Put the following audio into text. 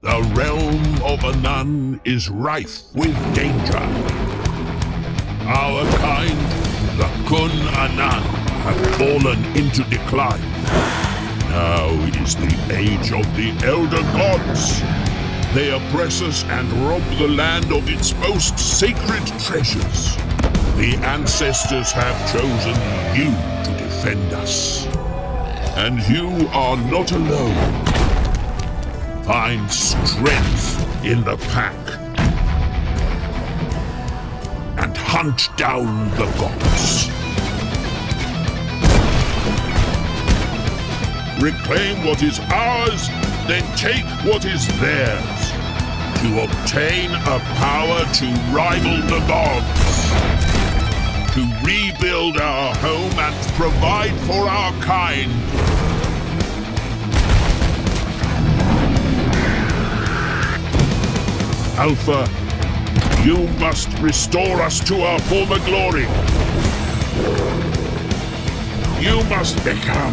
The realm of Anan is rife with danger. Our kind, the Kun Anan, have fallen into decline. Now is the age of the Elder Gods. They oppress us and rob the land of its most sacred treasures. The ancestors have chosen you to defend us. And you are not alone. Find strength in the pack. And hunt down the gods. Reclaim what is ours, then take what is theirs. To obtain a power to rival the gods. To rebuild our home and provide for our kind. Alpha, you must restore us to our former glory. You must become